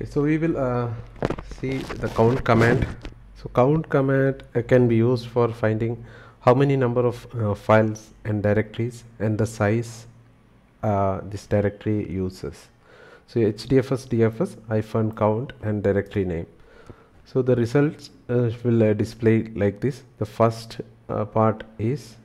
okay so we will uh, see the count command. So count command uh, can be used for finding how many number of uh, files and directories and the size uh, this directory uses. So hdfs dfs hyphen count and directory name. So the results uh, will uh, display like this. The first part is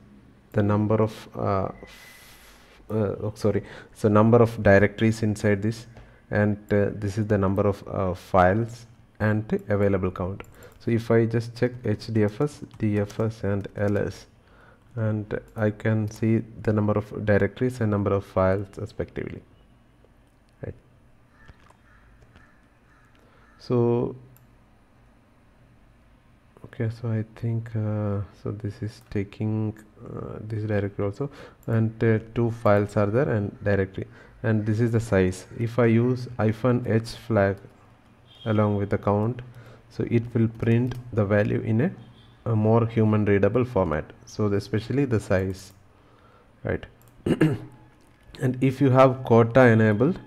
the number of oh, sorry so number of directories inside this and uh, this is the number of uh, files and available count. So if I just check HDFS, DFS and LS and I can see the number of directories and number of files respectively. Right. So okay so I think uh, so this is taking uh, this directory also and uh, two files are there and directory and this is the size. If I use hyphen h flag along with the count so it will print the value in a, a more human readable format. So especially the size right? And if you have quota enabled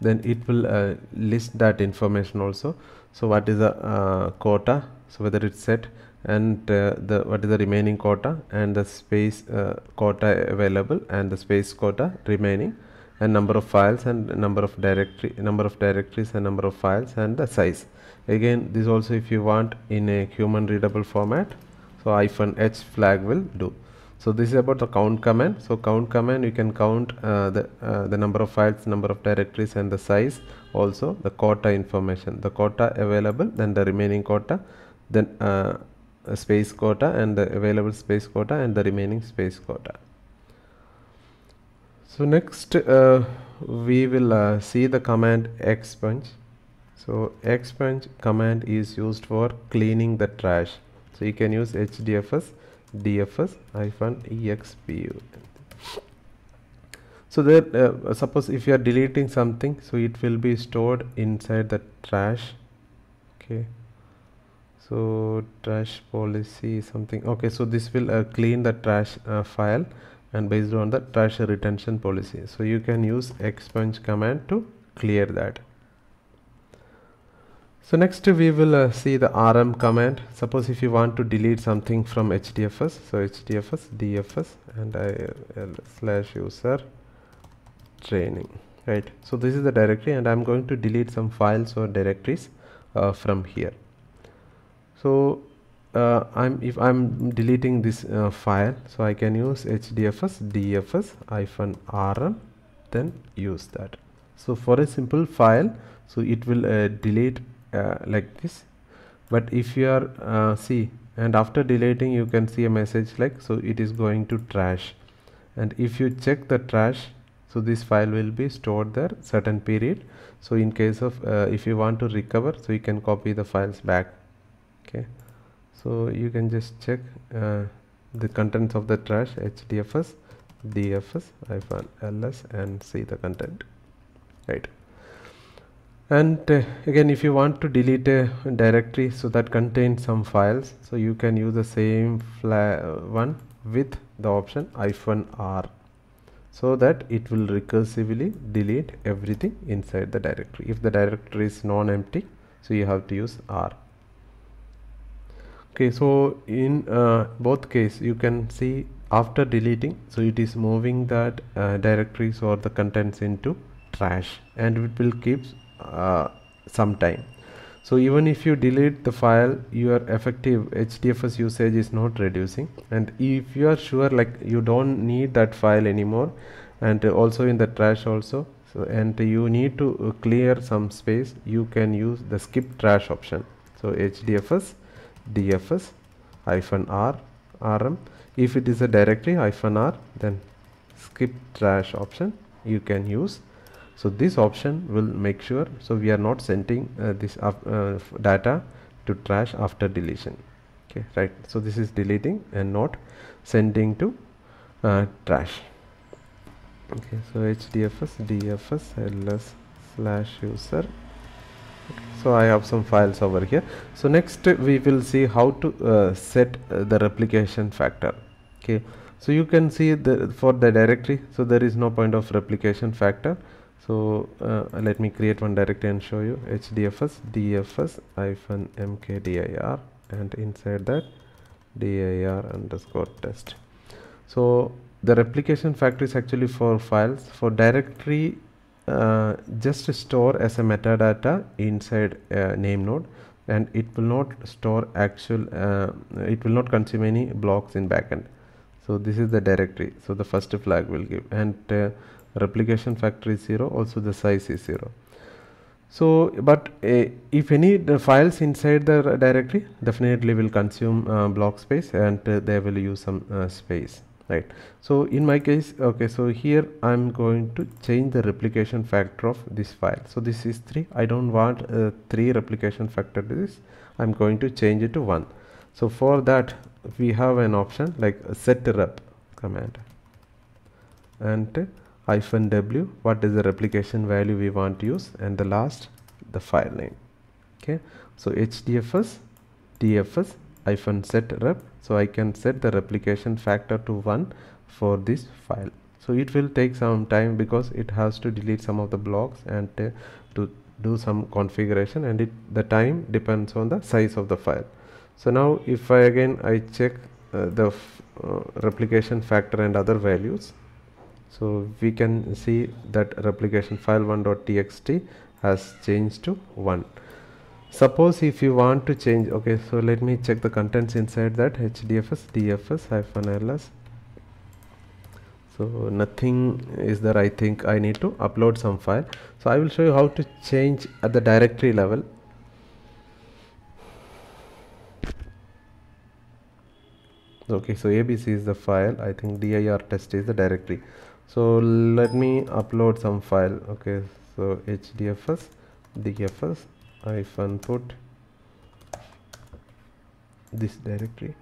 then it will uh, list that information also. So what is the uh, quota? So whether it's set and uh, the what is the remaining quota and the space uh, quota available and the space quota remaining and number of files and number of directory number of directories and number of files and the size. Again this also if you want in a human readable format so hyphen h flag will do. So this is about the count command. So count command you can count uh, the uh, the number of files number of directories and the size also the quota information. The quota available then the remaining quota then uh, space quota and the available space quota and the remaining space quota so next uh, we will uh, see the command expunge so expunge command is used for cleaning the trash. So you can use hdfs dfs hyphen expu so there uh, suppose if you are deleting something so it will be stored inside the trash. Okay. So trash policy something. Okay so this will uh, clean the trash uh, file and based on the trash retention policy. So you can use expunge command to clear that. So next we will uh, see the rm command. Suppose if you want to delete something from hdfs so hdfs dfs and i uh, slash user training right? So this is the directory and i'm going to delete some files or directories uh, from here. So uh, I'm if I'm deleting this uh, file so I can use hdfs dfs hyphen rm then use that. So for a simple file so it will uh, delete uh, like this. But if you are uh, see and after deleting you can see a message like so it is going to trash. And if you check the trash so this file will be stored there certain period. So in case of uh, if you want to recover so you can copy the files back so you can just check uh, the contents of the trash hdfs dfs hyphen ls and see the content. Right. And uh, again if you want to delete a directory so that contains some files so you can use the same one with the option hyphen r so that it will recursively delete everything inside the directory. If the directory is non-empty so you have to use r okay so in uh, both case you can see after deleting so it is moving that uh, directories or the contents into trash and it will keep uh, some time. So even if you delete the file your effective hdfs usage is not reducing. And if you are sure like you don't need that file anymore and also in the trash also so and you need to clear some space you can use the skip trash option. So hdfs dfs hyphen r rm if it is a directory hyphen r then skip trash option you can use. So this option will make sure so we are not sending uh, this uh, data to trash after deletion. Okay right. So this is deleting and not sending to uh, trash. Okay so hdfs dfs ls slash user so I have some files over here. So next we will see how to uh, set uh, the replication factor. Okay. So you can see the for the directory so there is no point of replication factor. So uh, let me create one directory and show you. Hdfs dfs hyphen mkdir and inside that dir underscore test. So the replication factor is actually for files. For directory uh, just store as a metadata inside name node and it will not store actual uh, it will not consume any blocks in backend. So this is the directory. So the first flag will give. And uh, replication factor is 0 also the size is 0 so but uh, if any the files inside the directory definitely will consume uh, block space and uh, they will use some space right? So in my case okay so here i'm going to change the replication factor of this file. So this is 3 i don't want uh, 3 replication factor. To this i'm going to change it to 1 so for that we have an option like set rep command and hyphen w. What is the replication value we want to use? And the last the file name. Okay? So hdfs dfs hyphen set rep so I can set the replication factor to 1 for this file. So it will take some time because it has to delete some of the blocks and uh, to do some configuration and it the time depends on the size of the file. So now if I again I check uh, the uh, replication factor and other values. So we can see that replication file1.txt has changed to 1 suppose if you want to change okay so let me check the contents inside that hdfs dfs hyphen ls so nothing is there i think i need to upload some file. So i will show you how to change at the directory level. Okay so abc is the file. I think dir test is the directory. So let me upload some file. Okay so hdfs dfs hyphen put this directory.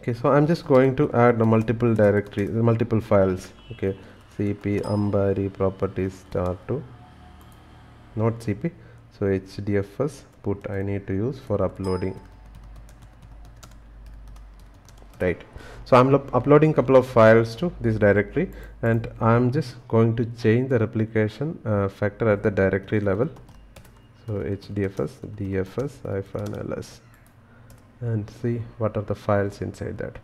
Okay so i'm just going to add the multiple directory the multiple files. Okay cp ambari properties star 2 not cp so hdfs put i need to use for uploading right. So i'm uploading couple of files to this directory and i'm just going to change the replication uh, factor at the directory level. So hdfs dfs hyphen ls and see what are the files inside that.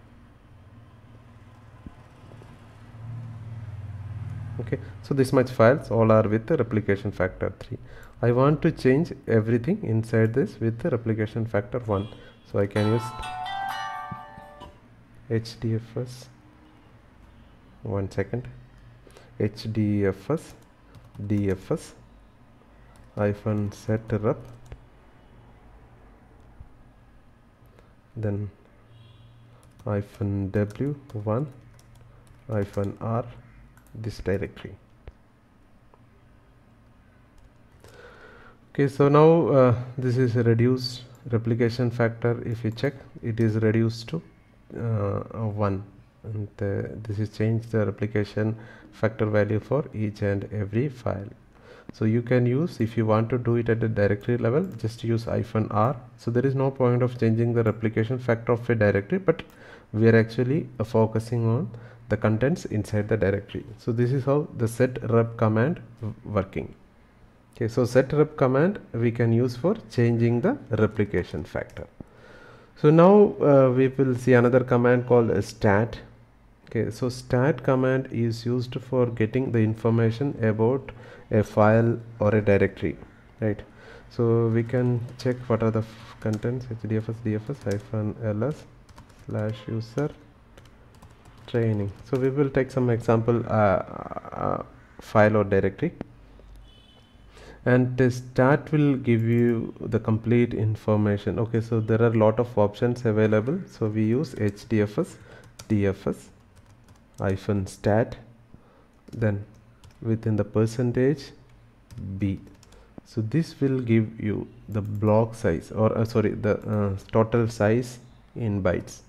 Okay. So this much files all are with the replication factor 3 i want to change everything inside this with the replication factor 1 so i can use hdfs one second. Hdfs dfs hyphen set rep then hyphen w1 hyphen r this directory okay so now uh, this is a reduced replication factor. If you check it is reduced to 1 and uh, this is change the replication factor value for each and every file. So you can use if you want to do it at the directory level just use hyphen r. So there is no point of changing the replication factor of a directory but we are actually uh, focusing on the contents inside the directory. So this is how the set rep command working. Okay so set rep command we can use for changing the replication factor so now uh, we will see another command called stat. Okay so stat command is used for getting the information about a file or a directory right? So we can check what are the contents hdfs dfs hyphen ls slash user training. So we will take some example uh, uh, file or directory and stat will give you the complete information. Okay so there are a lot of options available. So we use hdfs dfs hyphen stat then within the percentage b. So this will give you the block size or uh, sorry the uh, total size in bytes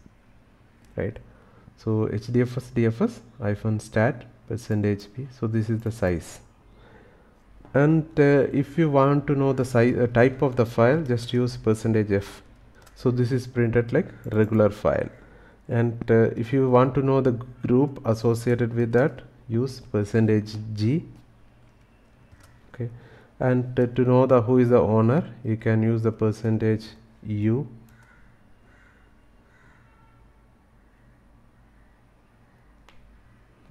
right? So hdfs dfs hyphen stat percentage b. So this is the size and uh, if you want to know the size uh, type of the file just use percentage f. So this is printed like regular file. And uh, if you want to know the group associated with that use percentage g. Okay. And to know the who is the owner you can use the percentage u.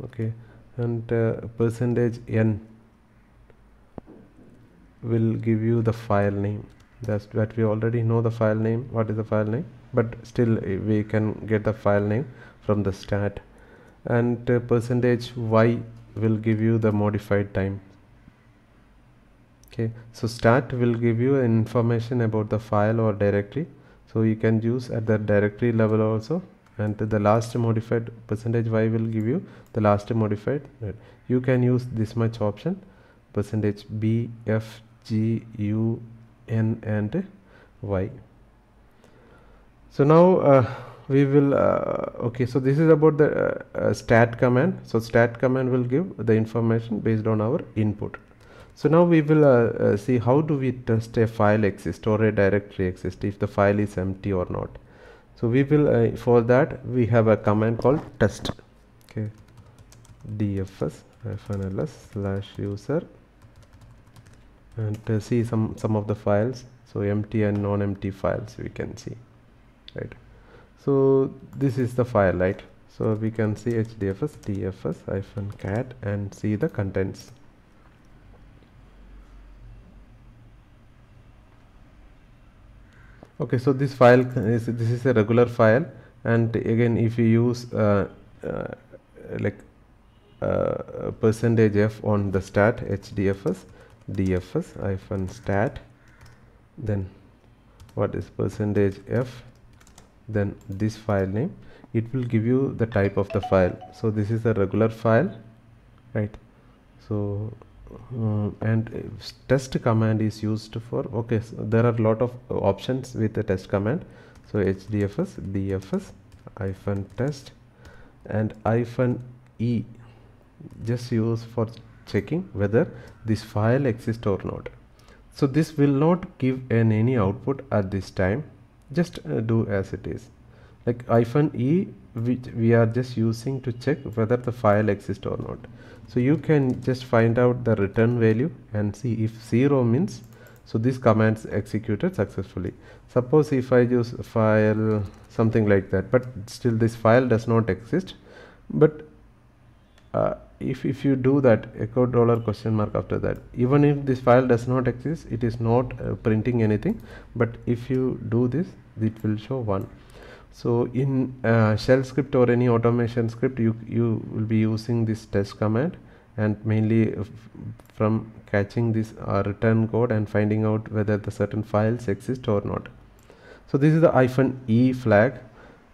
Okay. And uh, percentage n will give you the file name. That's that we already know the file name what is the file name but still uh, we can get the file name from the stat and uh, percentage y will give you the modified time. Okay so stat will give you information about the file or directory. So you can use at the directory level also and the last modified percentage y will give you the last modified. You can use this much option percentage b f g u n and y. So now uh, we will uh, okay so this is about the uh, uh stat command. So stat command will give the information based on our input. So now we will uh, uh, see how do we test a file exists or a directory exists if the file is empty or not. So we will for that we have a command called test. Okay. Dfs ls slash user and uh, see some some of the files. So empty and non-empty files we can see right? So this is the file right? So we can see hdfs dfs hyphen cat and see the contents. Okay so this file is this is a regular file. And again if you use uh, uh, like uh, percentage f on the stat hdfs dfs hyphen stat then what is percentage f then this file name. It will give you the type of the file. So this is a regular file right? So uh, and test command is used for okay so there are a lot of options with the test command. So hdfs dfs hyphen test and hyphen e. Just use for checking whether this file exists or not. So this will not give an any output at this time just uh, do as it is. Like hyphen e which we are just using to check whether the file exists or not. So you can just find out the return value and see if 0 means so this commands executed successfully. Suppose if I use file something like that but still this file does not exist but uh, if, if you do that echo dollar question mark after that even if this file does not exist it is not uh, printing anything but if you do this it will show 1 so in uh, shell script or any automation script you you will be using this test command and mainly from catching this uh, return code and finding out whether the certain files exist or not. So this is the hyphen e flag.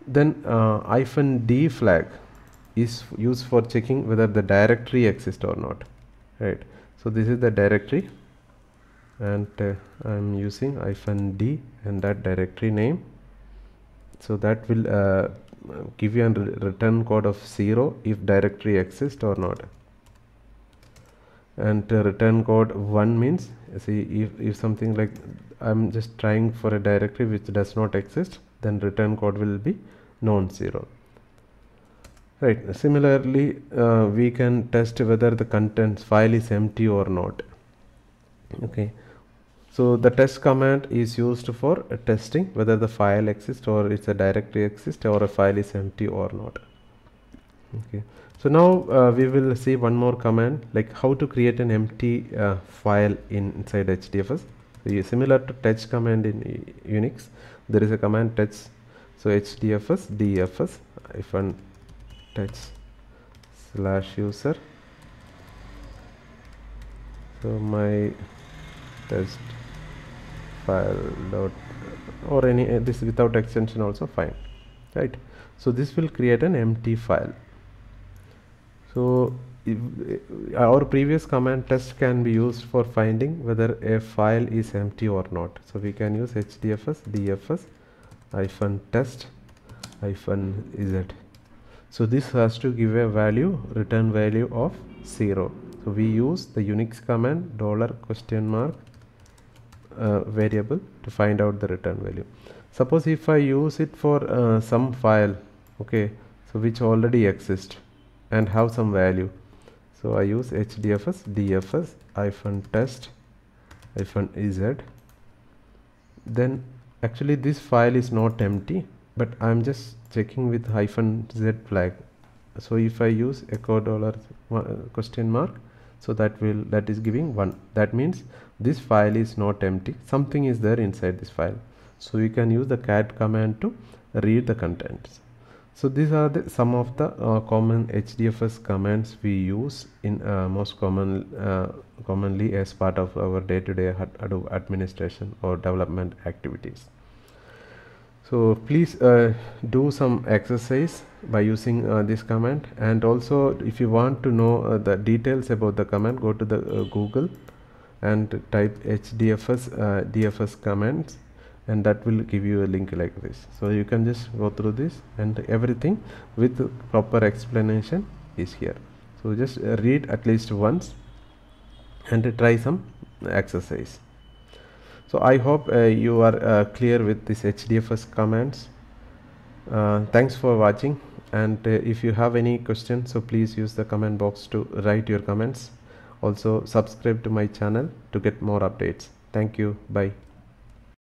Then uh, hyphen d flag is used for checking whether the directory exists or not right? So this is the directory and uh, I'm using hyphen d and that directory name. So that will uh, give you a return code of 0 if directory exists or not. And return code 1 means see if, if something like I'm just trying for a directory which does not exist then return code will be non-zero right similarly uh, we can test whether the contents file is empty or not okay so the test command is used for testing whether the file exists or it's a directory exists or a file is empty or not. Okay. So now uh, we will see one more command like how to create an empty uh, file in inside HDFS. So similar to touch command in Unix, there is a command touch. So HDFS DFS hyphen touch slash user. So my test file dot or any uh, this without extension also fine right? So this will create an empty file. So if, uh, our previous command test can be used for finding whether a file is empty or not. So we can use hdfs dfs hyphen test hyphen z so this has to give a value return value of 0 so we use the unix command dollar question mark uh, variable to find out the return value. Suppose if I use it for uh, some file okay so which already exists and have some value. So I use hdfs dfs hyphen test hyphen z. Then actually this file is not empty but I'm just checking with hyphen z flag. So if I use echo dollar question mark so that will that is giving one. That means this file is not empty. Something is there inside this file. So you can use the cat command to read the contents. So these are the some of the uh, common HDFS commands we use in uh, most common uh, commonly as part of our day-to-day -day administration or development activities so please uh, do some exercise by using uh, this command. And also if you want to know uh, the details about the command go to the uh, google and type hdfs uh, dfs commands and that will give you a link like this. So you can just go through this and everything with proper explanation is here. So just read at least once and try some exercise so i hope uh, you are uh, clear with this hdfs commands uh, thanks for watching. And uh, if you have any questions so please use the comment box to write your comments. Also subscribe to my channel to get more updates. Thank you. Bye